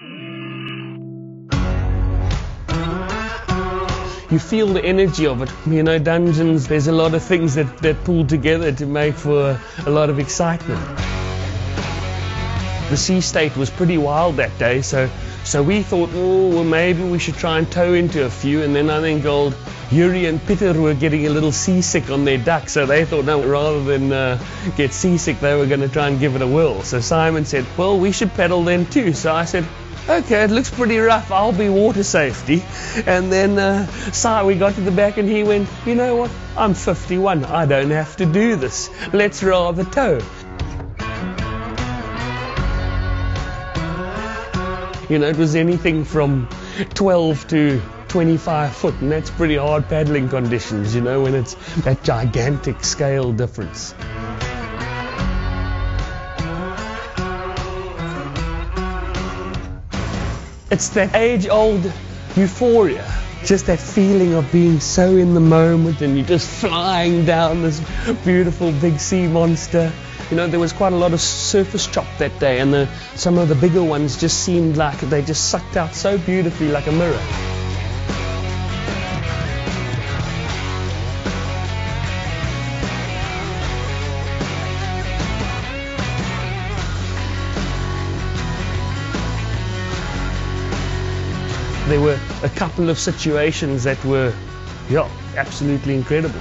You feel the energy of it. You know, dungeons, there's a lot of things that, that pull together to make for a lot of excitement. The sea state was pretty wild that day, so so we thought, oh, well, maybe we should try and tow into a few. And then I think old Yuri and Peter were getting a little seasick on their duck, so they thought, no, rather than uh, get seasick, they were going to try and give it a whirl. So Simon said, well, we should pedal then too. So I said, okay, it looks pretty rough. I'll be water safety. And then uh, we got to the back and he went, you know what? I'm 51. I don't have to do this. Let's rather tow. You know, it was anything from 12 to 25 foot, and that's pretty hard paddling conditions, you know, when it's that gigantic scale difference. It's that age old euphoria, just that feeling of being so in the moment and you're just flying down this beautiful big sea monster. You know, there was quite a lot of surface chop that day, and the, some of the bigger ones just seemed like they just sucked out so beautifully like a mirror. There were a couple of situations that were, yeah, absolutely incredible.